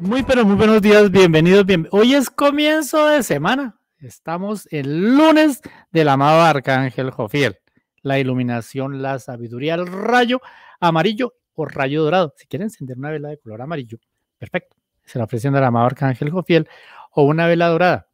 Muy pero muy buenos días, bienvenidos. Bien... Hoy es comienzo de semana. Estamos el lunes del amado Arcángel Jofiel. La iluminación, la sabiduría, el rayo amarillo o rayo dorado. Si quieren encender una vela de color amarillo, perfecto. Se la ofrecen al amado Arcángel Jofiel o una vela dorada.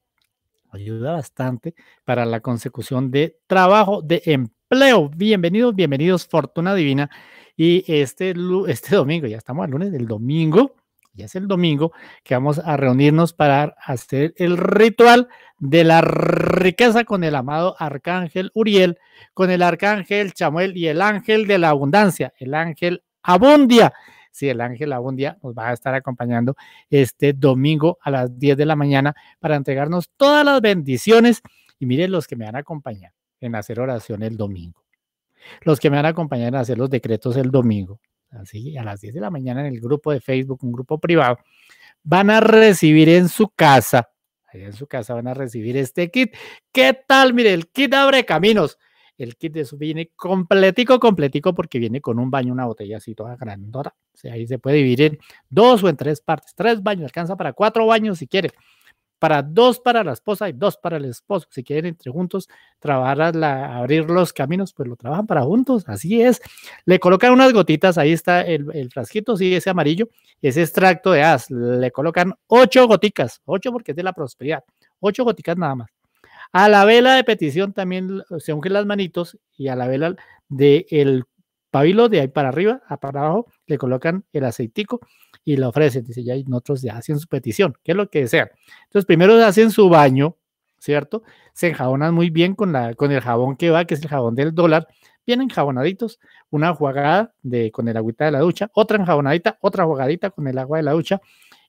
Ayuda bastante para la consecución de trabajo, de empleo. Bienvenidos, bienvenidos, Fortuna Divina. Y este, este domingo, ya estamos al lunes del domingo, ya es el domingo, que vamos a reunirnos para hacer el ritual de la riqueza con el amado arcángel Uriel, con el arcángel Chamuel y el ángel de la abundancia, el ángel Abundia. Sí, el ángel Abundia nos va a estar acompañando este domingo a las 10 de la mañana para entregarnos todas las bendiciones. Y miren los que me van a acompañar en hacer oración el domingo. Los que me van a acompañar en hacer los decretos el domingo así a las 10 de la mañana en el grupo de Facebook, un grupo privado, van a recibir en su casa, allá en su casa van a recibir este kit. ¿Qué tal? Mire, el kit abre caminos. El kit de eso viene completico, completico, porque viene con un baño, una botella así toda grandota. O sea, ahí se puede dividir en dos o en tres partes. Tres baños, alcanza para cuatro baños si quiere para dos para la esposa y dos para el esposo. Si quieren entre juntos trabajar, abrir los caminos, pues lo trabajan para juntos. Así es. Le colocan unas gotitas, ahí está el, frasquito, sí, ese amarillo, ese extracto de as. Le colocan ocho goticas, ocho porque es de la prosperidad, ocho goticas nada más. A la vela de petición también se ungen las manitos y a la vela del el pabilo de ahí para arriba, a para abajo, le colocan el aceitico y le ofrecen. Dice, ya nosotros ya hacen su petición, que es lo que desean. Entonces, primero hacen su baño, ¿cierto? Se enjabonan muy bien con, la, con el jabón que va, que es el jabón del dólar, bien enjabonaditos, una jugada de, con el agüita de la ducha, otra enjabonadita, otra jugadita con el agua de la ducha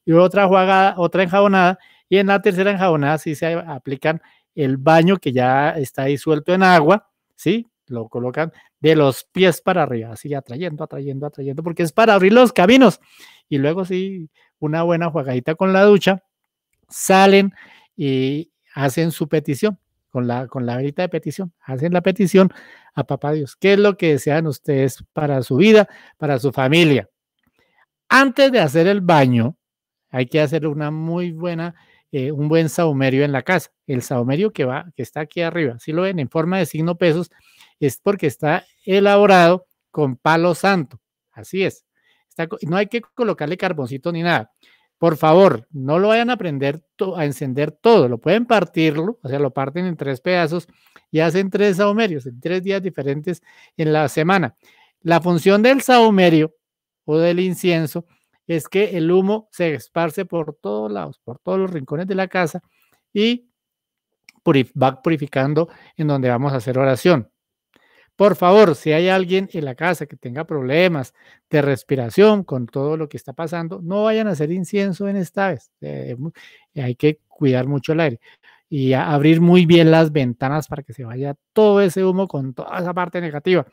y otra jugada, otra enjabonada. Y en la tercera enjabonada sí se aplican el baño que ya está disuelto en agua, ¿sí? Lo colocan de los pies para arriba, así atrayendo, atrayendo, atrayendo, porque es para abrir los caminos y luego sí, una buena jugadita con la ducha, salen y hacen su petición con la, con la verita de petición, hacen la petición a papá Dios. ¿Qué es lo que desean ustedes para su vida, para su familia? Antes de hacer el baño, hay que hacer una muy buena, eh, un buen saumerio en la casa. El saumerio que va, que está aquí arriba, si lo ven en forma de signo pesos, es porque está elaborado con palo santo. Así es no hay que colocarle carboncito ni nada. Por favor, no lo vayan a aprender a encender todo, lo pueden partirlo, o sea, lo parten en tres pedazos y hacen tres saumerios en tres días diferentes en la semana. La función del saumerio o del incienso es que el humo se esparce por todos lados, por todos los rincones de la casa y va purificando en donde vamos a hacer oración. Por favor, si hay alguien en la casa que tenga problemas de respiración con todo lo que está pasando, no vayan a hacer incienso en esta vez. Eh, hay que cuidar mucho el aire y abrir muy bien las ventanas para que se vaya todo ese humo con toda esa parte negativa.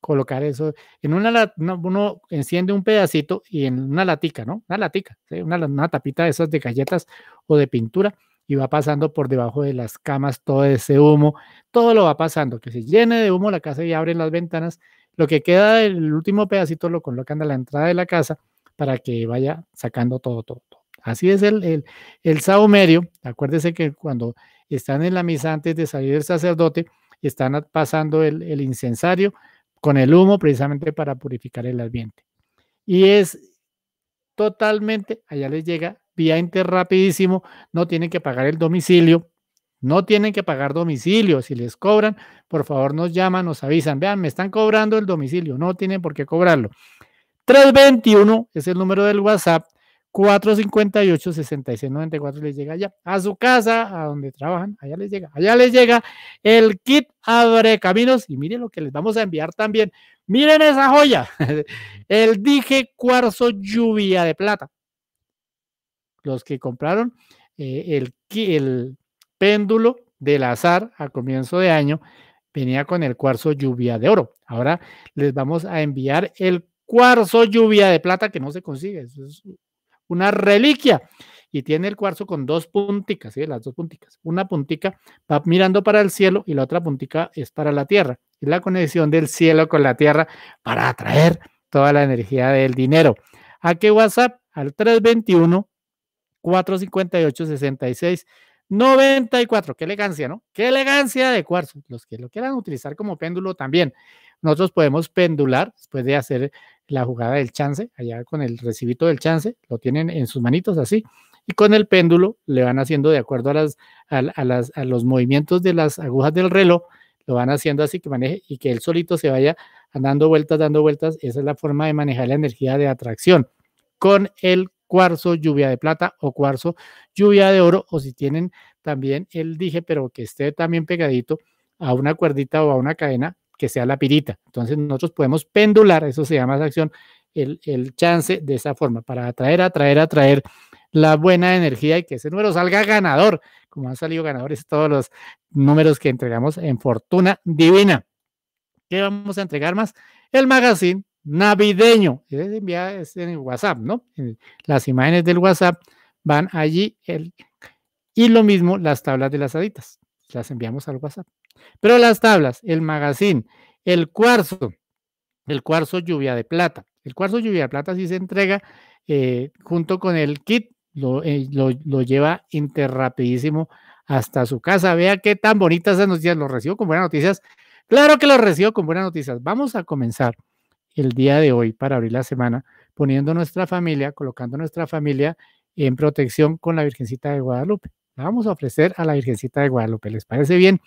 Colocar eso en una, uno enciende un pedacito y en una latica, ¿no? Una latica, una tapita de esas de galletas o de pintura y va pasando por debajo de las camas todo ese humo, todo lo va pasando, que se llene de humo la casa y abren las ventanas. Lo que queda del último pedacito lo colocan a la entrada de la casa para que vaya sacando todo, todo. Así es el, el, el saumerio. Acuérdese que cuando están en la misa antes de salir el sacerdote, están pasando el, el incensario con el humo precisamente para purificar el ambiente. Y es totalmente, allá les llega vía rapidísimo, no tienen que pagar el domicilio, no tienen que pagar domicilio. Si les cobran, por favor nos llaman, nos avisan. Vean, me están cobrando el domicilio, no tienen por qué cobrarlo. 321 es el número del WhatsApp. 458-6694 les llega allá a su casa, a donde trabajan, allá les llega, allá les llega el kit Abre Caminos y miren lo que les vamos a enviar también. Miren esa joya, el dije cuarzo lluvia de plata los que compraron eh, el, péndulo del azar a comienzo de año, venía con el cuarzo lluvia de oro. Ahora les vamos a enviar el cuarzo lluvia de plata que no se consigue. es una reliquia. Y tiene el cuarzo con dos punticas, las dos punticas. Una puntica va mirando para el cielo y la otra puntica es para la tierra. Es la conexión del cielo con la tierra para atraer toda la energía del dinero. ¿A qué WhatsApp? Al 321 458 66 94. Qué elegancia, ¿no? Qué elegancia de cuarzo. Los que lo quieran utilizar como péndulo también. Nosotros podemos pendular después de hacer la jugada del chance, allá con el recibito del chance, lo tienen en sus manitos así, y con el péndulo le van haciendo de acuerdo a, a, las, a los movimientos de las agujas del reloj, lo van haciendo así que maneje y que él solito se vaya dando vueltas, dando vueltas. Esa es la forma de manejar la energía de atracción con el cuarzo lluvia de plata o cuarzo lluvia de oro o si tienen también el dije, pero que esté también pegadito a una cuerdita o a una cadena que sea la pirita. Entonces nosotros podemos pendular, eso se llama acción, el, el chance de esa forma para atraer, atraer, atraer la buena energía y que ese número salga ganador, como han salido ganadores todos los números que entregamos en Fortuna Divina. ¿Qué vamos a entregar más? El magazine navideño. Es enviado en WhatsApp, ¿no? Las imágenes del WhatsApp van allí. El, y lo mismo las tablas de las haditas. Las enviamos al WhatsApp. Pero las tablas, el magazine, el cuarzo, el cuarzo lluvia de plata. El cuarzo lluvia de plata sí se entrega eh, junto con el kit, lo, eh, lo, lo lleva interrapidísimo hasta su casa. Vea qué tan bonitas esas noticias. Lo recibo con buenas noticias. Claro que lo recibo con buenas noticias. Vamos a comenzar el día de hoy para abrir la semana, poniendo nuestra familia, colocando nuestra familia en protección con la Virgencita de Guadalupe. La vamos a ofrecer a la Virgencita de Guadalupe. ¿Les parece bien?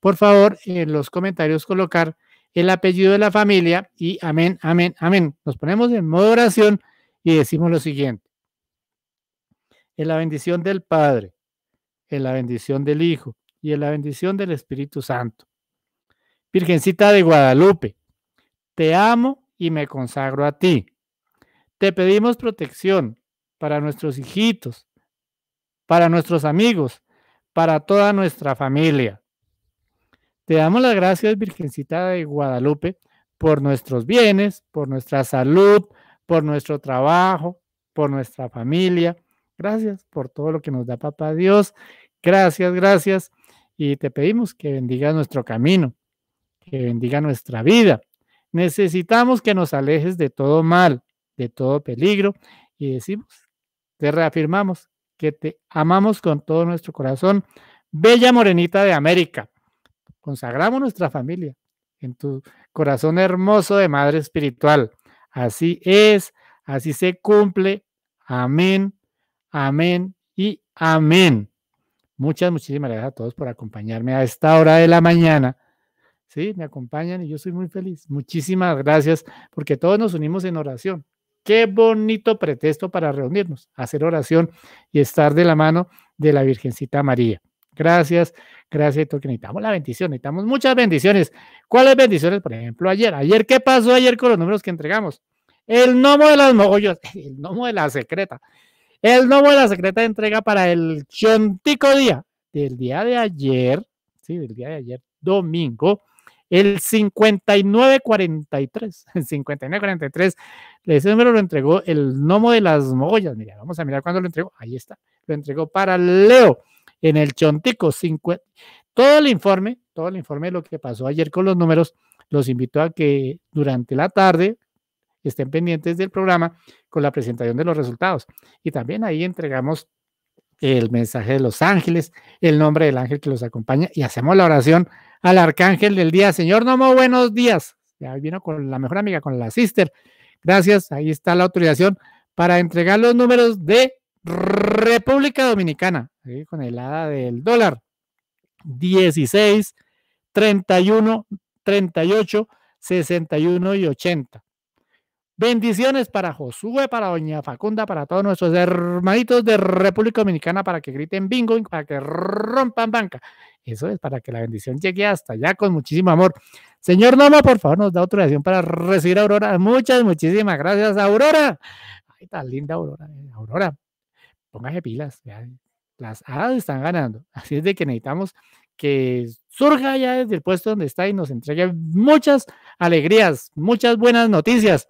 Por favor, en los comentarios colocar el apellido de la familia y amén, amén, amén. Nos ponemos en modo oración y decimos lo siguiente. En la bendición del Padre, en la bendición del Hijo y en la bendición del Espíritu Santo. Virgencita de Guadalupe, te amo y me consagro a ti. Te pedimos protección para nuestros hijitos, para nuestros amigos, para toda nuestra familia. Te damos las gracias, Virgencita de Guadalupe, por nuestros bienes, por nuestra salud, por nuestro trabajo, por nuestra familia. Gracias por todo lo que nos da Papá Dios. Gracias, gracias. Y te pedimos que bendiga nuestro camino, que bendiga nuestra vida, Necesitamos que nos alejes de todo mal, de todo peligro y decimos, te reafirmamos que te amamos con todo nuestro corazón. Bella Morenita de América, consagramos nuestra familia en tu corazón hermoso de Madre Espiritual. Así es, así se cumple. Amén, amén y amén. Muchas, muchísimas gracias a todos por acompañarme a esta hora de la mañana ¿sí? Me acompañan y yo soy muy feliz. Muchísimas gracias porque todos nos unimos en oración. Qué bonito pretexto para reunirnos, hacer oración y estar de la mano de la Virgencita María. Gracias, gracias, porque necesitamos la bendición, necesitamos muchas bendiciones. ¿Cuáles bendiciones? Por ejemplo, ayer. Ayer, ¿qué pasó ayer con los números que entregamos? El gnomo de las mogollos, el gnomo de la secreta. El gnomo de la secreta entrega para el chontico día del día de ayer, sí, del día de ayer, domingo, el 5943, el 5943, ese número lo entregó el gnomo de las mogollas. Mira, vamos a mirar cuándo lo entregó. Ahí está. Lo entregó para Leo en el Chontico. todo el informe, todo el informe de lo que pasó ayer con los números, los invito a que durante la tarde estén pendientes del programa con la presentación de los resultados. Y también ahí entregamos el mensaje de los ángeles, el nombre del ángel que los acompaña y hacemos la oración al arcángel del día. Señor Nomo, buenos días. Ya vino con la mejor amiga, con la sister. Gracias, ahí está la autorización para entregar los números de República Dominicana, con el hada del dólar. 16, 31, 38, 61 y 80. Bendiciones para Josué, para Doña Facunda, para todos nuestros hermanitos de República Dominicana, para que griten bingo, para que rompan banca. Eso es para que la bendición llegue hasta allá con muchísimo amor. Señor Noma, por favor, nos da autorización para recibir a Aurora. Muchas, muchísimas gracias, Aurora. Ay, tan linda Aurora. Eh, Aurora, póngase pilas. Las hadas están ganando. Así es de que necesitamos que surja ya desde el puesto donde está y nos entregue muchas alegrías, muchas buenas noticias.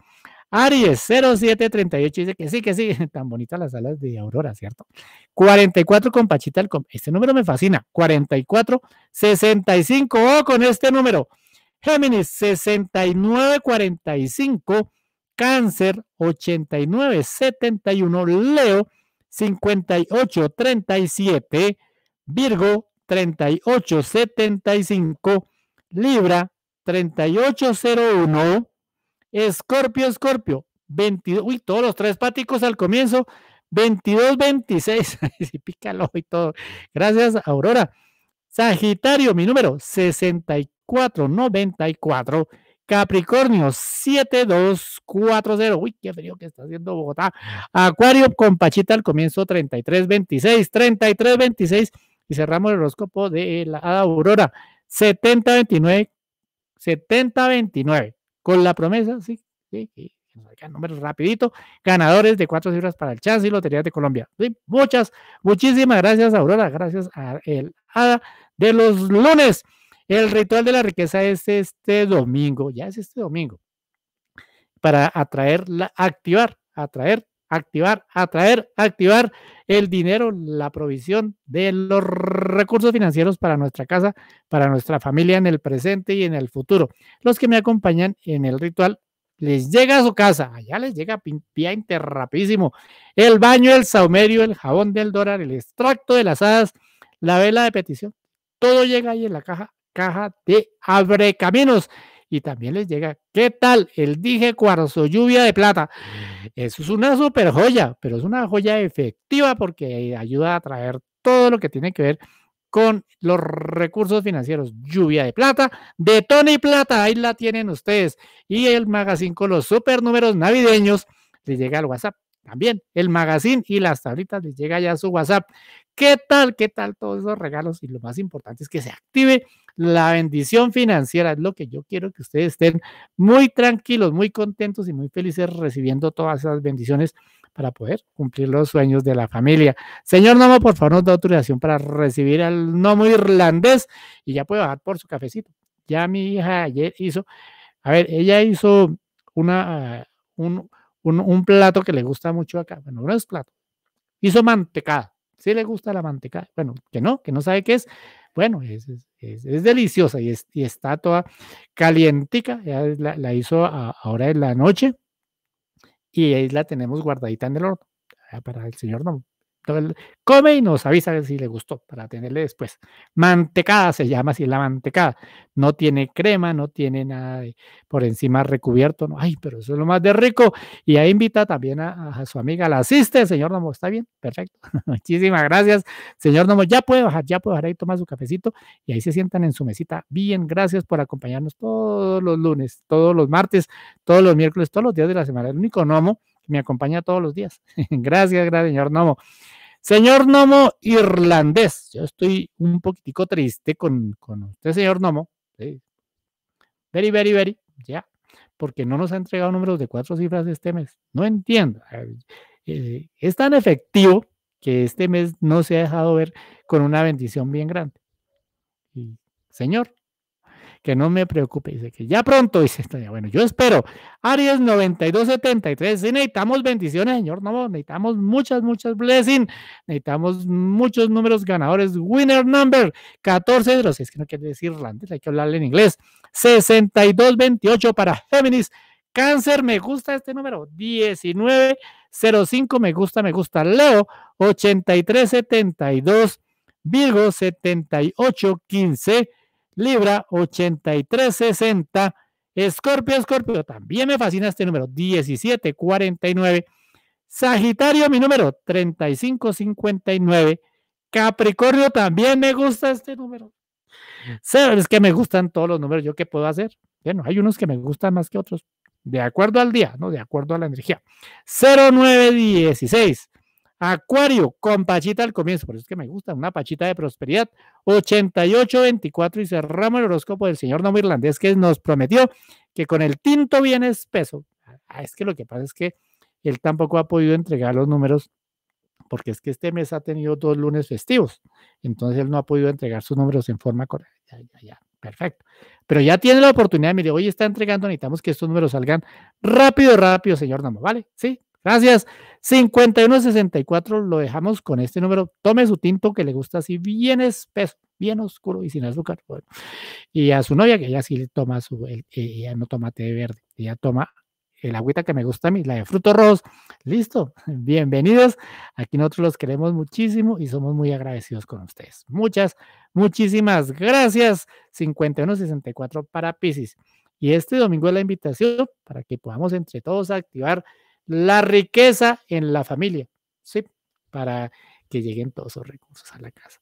Aries 0738 dice que sí, que sí, tan bonitas las alas de Aurora, ¿cierto? 44 con Pachita, este número me fascina, 44 65, oh, con este número. Géminis 6945, Cáncer 8971, Leo 5837, Virgo 3875, Libra 3801, Escorpio, Escorpio 22, uy, todos los tres páticos al comienzo, 2226, si pícalo y todo. Gracias, Aurora. Sagitario, mi número 6494. Capricornio 7240. Uy, qué frío que está haciendo Bogotá. Acuario con Pachita al comienzo 3326, 3326 y cerramos el horóscopo de la Aurora 7029, 7029 con la promesa, sí, sí, sí números rapidito, ganadores de cuatro cifras para el Chance y Loterías de Colombia. Sí, muchas, muchísimas gracias Aurora, gracias a el Hada de los lunes. El ritual de la riqueza es este domingo, ya es este domingo, para atraer, la, activar, atraer, activar, atraer, activar el dinero, la provisión de los recursos financieros para nuestra casa, para nuestra familia en el presente y en el futuro. Los que me acompañan en el ritual les llega a su casa, allá les llega piante rapidísimo, el baño, el saumerio, el jabón del dólar, el extracto de las hadas, la vela de petición, todo llega ahí en la caja caja de Abre Caminos. Y también les llega, ¿qué tal? El dije cuarzo, lluvia de plata. Eso es una super joya, pero es una joya efectiva porque ayuda a traer todo lo que tiene que ver con los recursos financieros. Lluvia de plata, de Tony Plata, ahí la tienen ustedes. Y el magazine con los super números navideños les llega al WhatsApp. También el magazine y las tablitas les llega ya a su WhatsApp. ¿Qué tal? ¿Qué tal todos esos regalos? Y lo más importante es que se active la bendición financiera. Es lo que yo quiero que ustedes estén muy tranquilos, muy contentos y muy felices recibiendo todas esas bendiciones para poder cumplir los sueños de la familia. Señor Nomo, por favor, nos da autorización para recibir al Nomo irlandés y ya puede bajar por su cafecito. Ya mi hija ayer hizo, a ver, ella hizo una, un, un plato que le gusta mucho acá. Bueno, no es plato, hizo mantecada si le gusta la manteca, bueno, que no, que no sabe qué es, bueno, es, deliciosa y, está toda calientica, ya la, hizo ahora en la noche y ahí la tenemos guardadita en el horno para el señor no, come y nos avisa si le gustó para tenerle después. Mantecada se llama así la mantecada. No tiene crema, no tiene nada por encima recubierto. Ay, pero eso es lo más de rico. Y ahí invita también a, su amiga, la asiste, señor Nomo. ¿Está bien? Perfecto. Muchísimas gracias, señor Nomo. Ya puede bajar, ya puede bajar ahí, toma su cafecito y ahí se sientan en su mesita. Bien, gracias por acompañarnos todos los lunes, todos los martes, todos los miércoles, todos los días de la semana. El único Nomo me acompaña todos los días. gracias, gracias, señor Nomo. Señor Nomo irlandés, yo estoy un poquitico triste con, con usted, señor Nomo. Very, very, very, ya, porque no nos ha entregado números de cuatro cifras este mes. No entiendo. Eh, es tan efectivo que este mes no se ha dejado ver con una bendición bien grande. Señor, que no me preocupe, dice que ya pronto, dice, bueno, yo espero. Aries 9273, sí necesitamos bendiciones, señor, no, necesitamos muchas, muchas blessings, necesitamos muchos números ganadores, winner number 14 de los, es que no quiere decir irlandés, hay que hablarle en inglés, 6228 para Géminis, Cáncer, me gusta este número, 1905, me gusta, me gusta, Leo, 8372, Virgo, 7815, Libra 8360. Escorpio, Escorpio, también me fascina este número, 1749. Sagitario, mi número, 3559. Capricornio, también me gusta este número. Es que me gustan todos los números. ¿Yo qué puedo hacer? Bueno, hay unos que me gustan más que otros. De acuerdo al día, ¿no? De acuerdo a la energía. 0916. Acuario con Pachita al comienzo, por eso es que me gusta, una Pachita de prosperidad. 88-24 y cerramos el horóscopo del señor Nomo Irlandés que nos prometió que con el tinto viene espeso. Ah, es que lo que pasa es que él tampoco ha podido entregar los números porque es que este mes ha tenido dos lunes festivos, entonces él no ha podido entregar sus números en forma correcta. Ya, ya, ya, perfecto. Pero ya tiene la oportunidad, mire, hoy está entregando, necesitamos que estos números salgan rápido, rápido, señor Nomo, ¿vale? Sí, Gracias. 5164 lo dejamos con este número. Tome su tinto que le gusta así bien espeso, bien oscuro y sin azúcar. y a su novia, que ella sí toma su, ella no toma té verde, ella toma el agüita que me gusta a mí, la de frutos rojos. Listo, bienvenidos. Aquí nosotros los queremos muchísimo y somos muy agradecidos con ustedes. Muchas, muchísimas gracias. 5164 para Pisces. Y este domingo es la invitación para que podamos entre todos activar la riqueza en la familia, ¿sí? Para que lleguen todos esos recursos a la casa.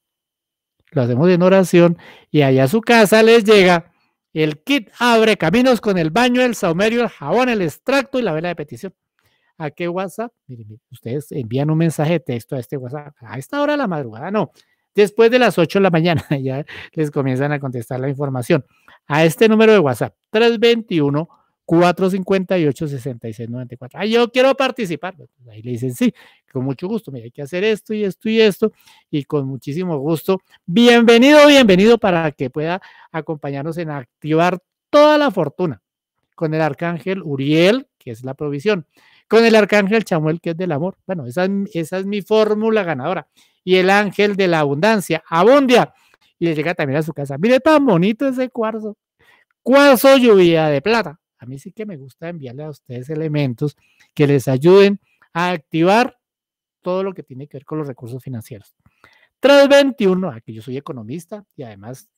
Lo hacemos en oración y allá a su casa les llega el kit abre caminos con el baño, el saumerio, el jabón, el extracto y la vela de petición. ¿A qué WhatsApp? Miren, ustedes envían un mensaje de texto a este WhatsApp. A esta hora de la madrugada, no. Después de las 8 de la mañana ya les comienzan a contestar la información. A este número de WhatsApp, 321 458-6694. Ah, yo quiero participar. Pues, ahí le dicen, sí, con mucho gusto. Mira, hay que hacer esto y esto y esto. Y con muchísimo gusto. Bienvenido, bienvenido para que pueda acompañarnos en activar toda la fortuna con el arcángel Uriel, que es la provisión, con el arcángel Chamuel, que es del amor. Bueno, esa, esa es mi fórmula ganadora. Y el ángel de la abundancia, abundia. Y le llega también a su casa. Mire tan bonito ese cuarzo. Cuarzo lluvia de plata a mí sí que me gusta enviarle a ustedes elementos que les ayuden a activar todo lo que tiene que ver con los recursos financieros. 321, aquí yo soy economista y además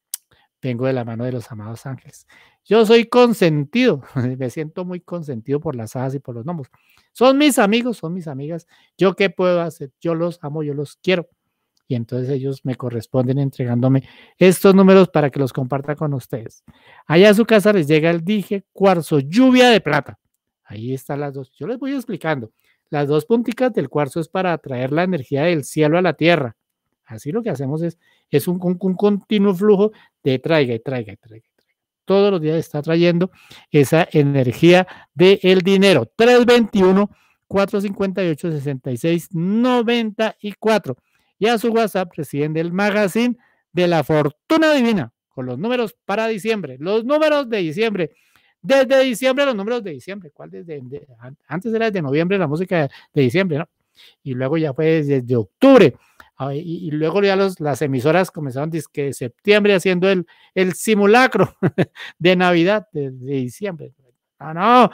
vengo de la mano de los amados ángeles. Yo soy consentido, me siento muy consentido por las hadas y por los gnomos. Son mis amigos, son mis amigas. ¿Yo qué puedo hacer? Yo los amo, yo los quiero y entonces ellos me corresponden entregándome estos números para que los comparta con ustedes. Allá a su casa les llega el dije cuarzo lluvia de plata. Ahí están las dos. Yo les voy explicando. Las dos punticas del cuarzo es para atraer la energía del cielo a la tierra. Así lo que hacemos es, es un, continuo flujo de traiga y traiga y traiga. Todos los días está trayendo esa energía del dinero. 321 458 66 94 y a su WhatsApp reciben del magazine de la fortuna divina con los números para diciembre, los números de diciembre. Desde diciembre, los números de diciembre. ¿Cuál desde? antes era desde noviembre la música de diciembre, ¿no? Y luego ya fue desde octubre. Y, luego ya los, las emisoras comenzaron desde septiembre haciendo el, el simulacro de Navidad de, de diciembre. Ah, no.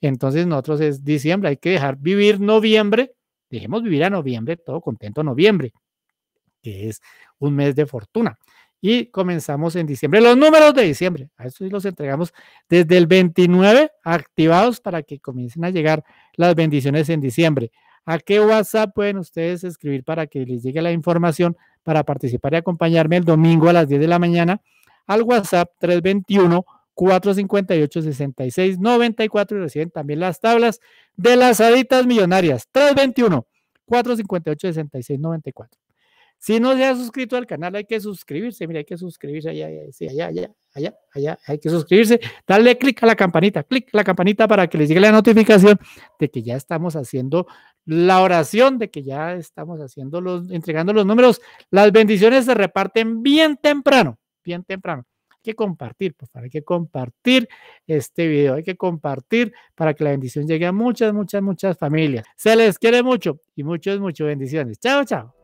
Entonces nosotros es diciembre, hay que dejar vivir noviembre. Dejemos vivir a noviembre, todo contento noviembre que es un mes de fortuna. Y comenzamos en diciembre. Los números de diciembre, a eso sí los entregamos desde el 29 activados para que comiencen a llegar las bendiciones en diciembre. ¿A qué WhatsApp pueden ustedes escribir para que les llegue la información para participar y acompañarme el domingo a las 10 de la mañana? Al WhatsApp 321 458 6694 y reciben también las tablas de las aditas millonarias 321 458 6694. Si no se ha suscrito al canal, hay que suscribirse. Mira, hay que suscribirse allá, allá, allá, allá, allá, hay que suscribirse. Darle clic a la campanita, clic a la campanita para que les llegue la notificación de que ya estamos haciendo la oración, de que ya estamos haciendo los, entregando los números. Las bendiciones se reparten bien temprano, bien temprano. Hay que compartir, por favor, hay que compartir este video, hay que compartir para que la bendición llegue a muchas, muchas, muchas familias. Se les quiere mucho y muchas, muchas bendiciones. Chao, chao.